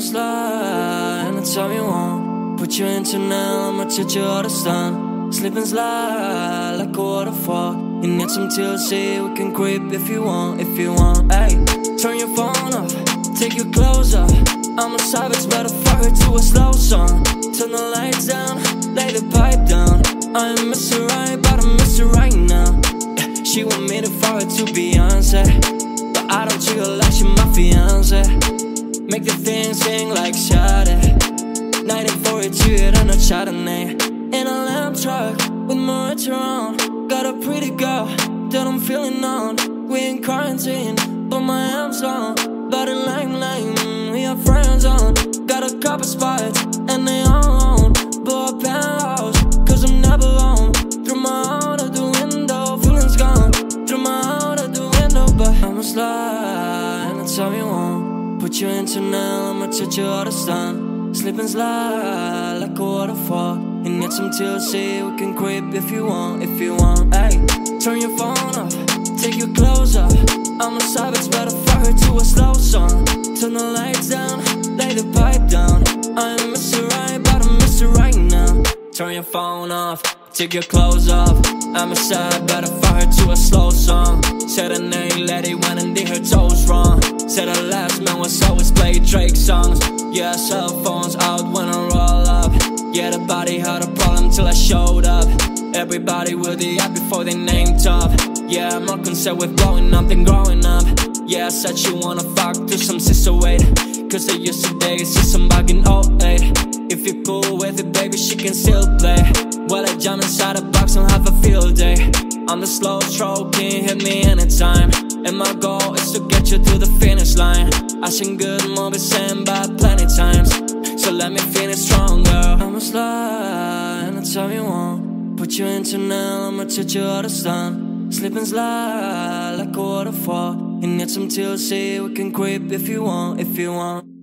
anytime you want. Put you into now, I'ma teach you all the sun. Slip and slide like a waterfall. You need some TLC, we can creep if you want, if you want. Hey, turn your phone off, take your clothes off. I'm a savage, better fuck her to a slow song. Turn the lights down, lay the pipe down. I am Mr. Right, but I'm Mr. Right now. She want me to fuck her to Beyonce, but I don't treat her like she my fiance. Make the thing sing like Sade. 1942 and a Chardonnay In a Lamb truck with my rich Got a pretty girl that I'm feeling on. We in quarantine, but my arms long Body lame lame, mm, we are friends on. Got a couple spots and they all own. Blow a penthouse, cause I'm never alone. Through my out of the window, feelings gone. Through my out of the window, but I'ma slide anytime you want Put you into now, I'ma touch you all the sun. Slip and slide like a waterfall. You need some TLC, we can creep if you want, if you want. Hey, turn your phone off, take your clothes off. I'm a savage, better fuck her to a slow song. Turn the lights down, lay the pipe down. I am Mr. Right, but I'm Mr. Right now. Turn your phone off, take your clothes off. I'm a sad, better fuck her to a slow song. Said her name, let it Said her last man was always play Drake songs. Yeah, cell phones out when I roll up. Yeah, the body had a problem till I showed up. Everybody will the app before they name top Yeah, I'm more concerned with blowing up growing up. Yeah, I said you wanna fuck to some SZA wait Cause I used to date, some bugging old age If you're cool with it, baby, she can still play. Well, I jump inside a box and have a field day. I'm the slow stroking, hit me anytime And my goal is to get you to the finish line. I seen good movies and bad plenty times. So let me finish strong, girl I'ma slide anytime you want. Put you into now, I'ma teach you all the sun. Slip and slide like a waterfall. You need some TLC, we can creep if you want, if you want